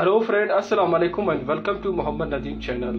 Hello friend अस्सलाम वालेकुम and welcome to Mohammad Nadeem channel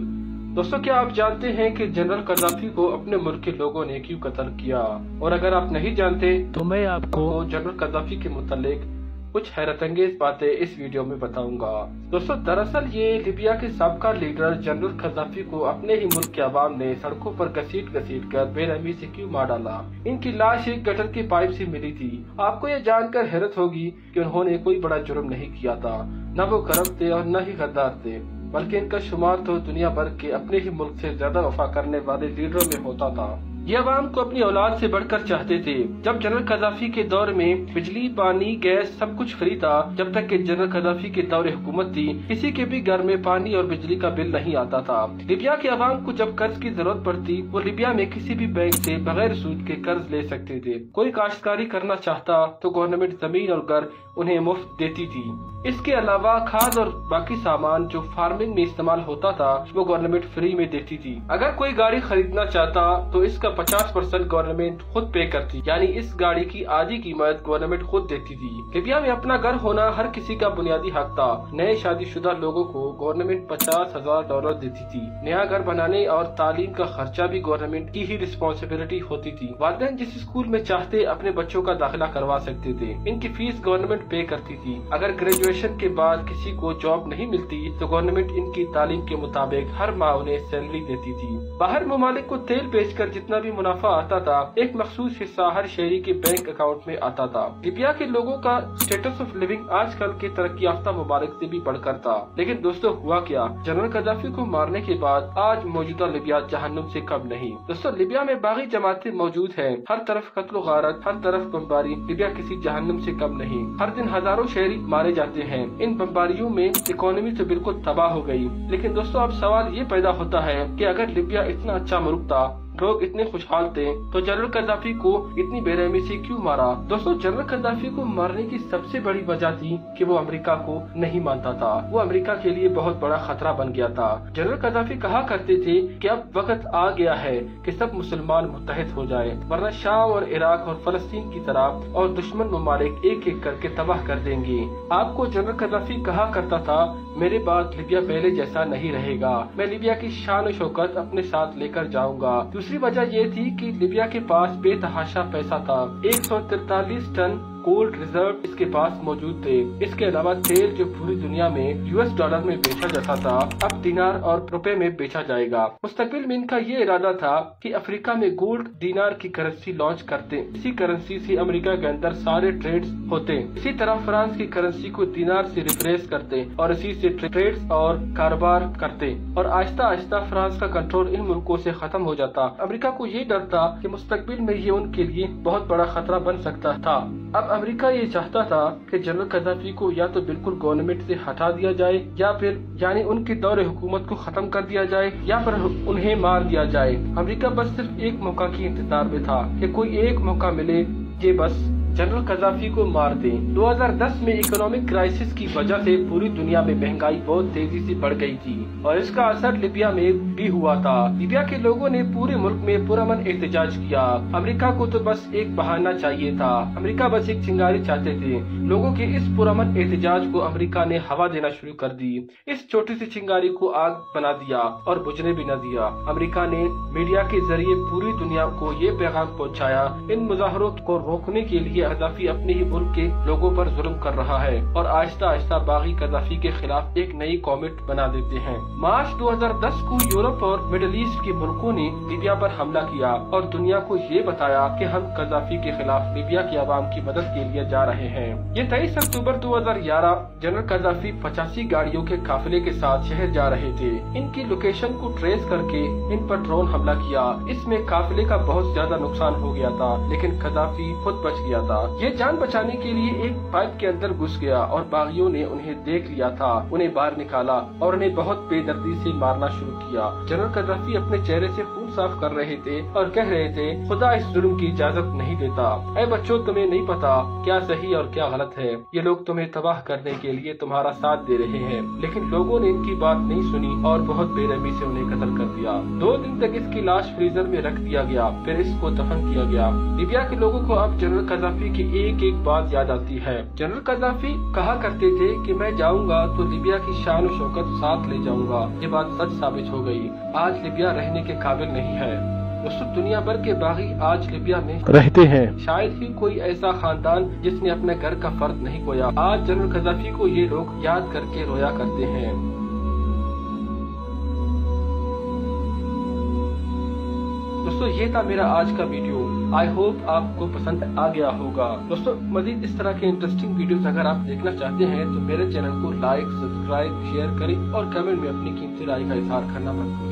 दोस्तों क्या आप जानते हैं कि जनरल कदाफी को अपने मुल्क के लोगों ने क्यों कत्ल किया? और अगर आप नहीं जानते तो मैं आपको तो जनरल कदाफी के मुतालिक कुछ हैरत अंगेज बातें इस वीडियो में बताऊँगा। दोस्तों, दरअसल ये लिबिया के सबका लीडर जनरल कदाफी को अपने ही मुल्क के आवाम ने सड़कों पर घसीट घसीट कर बेरहमी से क्यों मार डाला? इनकी लाश एक गटर की पाइप से मिली थी। आपको ये जानकर हैरत होगी कि उन्होंने कोई बड़ा जुर्म नहीं किया था, न वो गर्म थे और न ही गद्दार थे, बल्कि इनका शुमार तो दुनिया भर के अपने ही मुल्क से ज़्यादा वफा करने वाले लीडरों में होता था। ये अवाम को अपनी औलाद से बढ़कर चाहते थे। जब जनरल कदाफी के दौर में बिजली, पानी, गैस सब कुछ फ्री था, जब तक कि जनरल कदाफी के दौर हुकूमत थी, किसी के भी घर में पानी और बिजली का बिल नहीं आता था। लिबिया के अवाम को जब कर्ज की ज़रूरत पड़ती, वो लिबिया में किसी भी बैंक से बगैर सूद के कर्ज ले सकते थे। कोई काश्तकारी करना चाहता तो गवर्नमेंट ज़मीन और घर उन्हें मुफ़्त देती थी। इसके अलावा खाद और बाकी सामान जो फ़ार्मिंग में इस्तेमाल होता था, वो गवर्नमेंट फ्री में देती थी। अगर कोई गाड़ी खरीदना चाहता तो इसका 50 परसेंट गवर्नमेंट खुद पे करती, यानी इस गाड़ी की आधी कीमत गवर्नमेंट खुद देती थी। लिबिया में अपना घर होना हर किसी का बुनियादी हक था। नए शादीशुदा लोगों को गवर्नमेंट पचास हज़ार डॉलर देती थी। नया घर बनाने और तालीम का खर्चा भी गवर्नमेंट की ही रिस्पॉन्सिबिलिटी होती थी। वाले जिस स्कूल में चाहते अपने बच्चों का दाखिला करवा सकते थे, इनकी फ़ीस गवर्नमेंट पे करती थी। अगर ग्रेजुएशन के बाद किसी को जॉब नहीं मिलती तो गवर्नमेंट इनकी तालीम के मुताबिक हर माह उन्हें सैलरी देती थी। बाहर ममालिक को तेल बेचकर जितना भी मुनाफा आता था। एक मखसूस हिस्सा हर शहरी के बैंक अकाउंट में आता था। लिबिया के लोगों का स्टेटस ऑफ़ लिविंग आजकल के तरक्की याफ्ता ममालिक से भी बढ़कर था। लेकिन दोस्तों, हुआ क्या? जनरल कदाफी को मारने के बाद आज मौजूदा लिबिया जहनुम से कम नहीं। दोस्तों, लिबिया में बागी जमातें मौजूद है। हर तरफ़ कत्लो गारत, हर तरफ़ बम्बारी। लिबिया किसी जहन्नुम से कम नहीं। हर दिन हज़ारों शहरी मारे जाते हैं। इन बम्बारियों में इकोनॉमी तो बिल्कुल तबाह हो गई। लेकिन दोस्तों, अब सवाल ये पैदा होता है कि अगर लिबिया इतना अच्छा मुल्क था लोग इतने खुशहाल थे तो जनरल कदाफी को इतनी बेरहमी से क्यों मारा? दोस्तों, जनरल कदाफी को मारने की सबसे बड़ी वजह थी कि वो अमेरिका को नहीं मानता था। वो अमेरिका के लिए बहुत बड़ा खतरा बन गया था। जनरल कदाफी कहा करते थे कि अब वक्त आ गया है कि सब मुसलमान मुतहद हो जाए, वरना शाम और इराक और फलस्तीन की तरह और दुश्मन ममालिक एक एक करके तबाह कर देंगे। आपको जनरल कदाफी कहा करता था, मेरे बाद लिबिया पहले जैसा नहीं रहेगा। मैं लिबिया की शान शौकत अपने साथ लेकर जाऊँगा। दूसरी वजह ये थी कि लिबिया के पास बेतहाशा पैसा था। एक टन गोल्ड रिज़र्व इसके पास मौजूद थे। इसके अलावा तेल जो पूरी दुनिया में यूएस डॉलर में बेचा जाता था, अब दिनार और रुपए में बेचा जाएगा। मुस्तकबिल में इनका ये इरादा था कि अफ्रीका में गोल्ड दिनार की करेंसी लॉन्च करते। इसी करेंसी से अमेरिका के अंदर सारे ट्रेड होते। इसी तरह फ्रांस की करेंसी को दिनार से रिप्लेस करते और इसी से ट्रेड और कारोबार करते। और आहिस्ता आहिस्ता फ्रांस का कंट्रोल इन मुल्कों से खत्म हो जाता। अमेरिका को ये डर था कि मुस्तकबिल में ये उनके लिए बहुत बड़ा खतरा बन सकता था। अब अमेरिका ये चाहता था कि जनरल कदाफी को या तो बिल्कुल गवर्नमेंट से हटा दिया जाए, या फिर, यानी उनके दौरे हुकूमत को खत्म कर दिया जाए, या फिर उन्हें मार दिया जाए। अमेरिका बस सिर्फ़ एक मौका की इंतज़ार में था कि कोई एक मौका मिले, ये बस। जनरल कजाफी को मार दें। 2010 में इकोनॉमिक क्राइसिस की वजह से पूरी दुनिया में महँगाई बहुत तेज़ी से बढ़ गई थी और इसका असर लिबिया में भी हुआ था। लिबिया के लोगों ने पूरे मुल्क में पुरमन एहतजाज किया। अमेरिका को तो बस एक बहाना चाहिए था। अमेरिका बस एक चिंगारी चाहते थे। लोगों के इस पुरमन एहतजाज को अमेरिका ने हवा देना शुरू कर दी। इस छोटी सी चिंगारी को आग बना दिया और बुझने भी न दिया। अमेरिका ने मीडिया के ज़रिए पूरी दुनिया को ये पैगाम पहुँचाया। इन मुजाहरों को रोकने के लिए कदाफी अपने ही मुल्क के लोगों पर जुल्म कर रहा है और आहिस्ता आहिस्ता बागी कदाफी के खिलाफ एक नई कॉमेट बना देते हैं। मार्च 2010 को यूरोप और मिडल ईस्ट के मुल्कों ने लीबिया पर हमला किया और दुनिया को ये बताया कि हम कदाफी के खिलाफ लीबिया की आवाम की मदद के लिए जा रहे हैं। ये तेईस अक्टूबर 2011 जनरल कदाफी पचासी गाड़ियों के काफिले के साथ शहर जा रहे थे। इनकी लोकेशन को ट्रेस करके इन पर ड्रोन हमला किया। इसमें काफिले का बहुत ज़्यादा नुकसान हो गया था, लेकिन कदाफी खुद बच गया था। ये जान बचाने के लिए एक पाइप के अंदर घुस गया और बागियों ने उन्हें देख लिया था। उन्हें बाहर निकाला और उन्हें बहुत बेदर्दी से मारना शुरू किया। जनरल कदाफी अपने चेहरे से साफ़ कर रहे थे और कह रहे थे, खुदा इस जुर्म की इजाज़त नहीं देता। अरे बच्चों, तुम्हें नहीं पता क्या सही और क्या गलत है। ये लोग तुम्हें तबाह करने के लिए तुम्हारा साथ दे रहे हैं। लेकिन लोगों ने इनकी बात नहीं सुनी और बहुत बेरहमी से उन्हें कत्ल कर दिया। दो दिन तक इसकी लाश फ्रीजर में रख दिया गया, फिर इसको दफन किया गया। लिबिया के लोगों को अब जनरल कजाफी की एक एक बात याद आती है। जनरल कजाफी कहा करते थे कि मैं जाऊँगा तो लिबिया की शान शौकत साथ ले जाऊँगा। ये बात सच साबित हो गई। आज लिबिया रहने के काबिल नहीं है। दोस्तों दुनिया भर के बागी आज लिबिया में रहते हैं। शायद ही कोई ऐसा खानदान जिसने अपने घर का फर्द नहीं खोया। आज जनरल कजाफी को ये लोग याद करके रोया करते हैं। दोस्तों ये था मेरा आज का वीडियो। आई होप आपको पसंद आ गया होगा। दोस्तों मजीद इस तरह के इंटरेस्टिंग वीडियोस अगर आप देखना चाहते हैं तो मेरे चैनल को लाइक सब्सक्राइब शेयर करें और कमेंट में अपनी कीमती राय का इजहार करना मत भूलें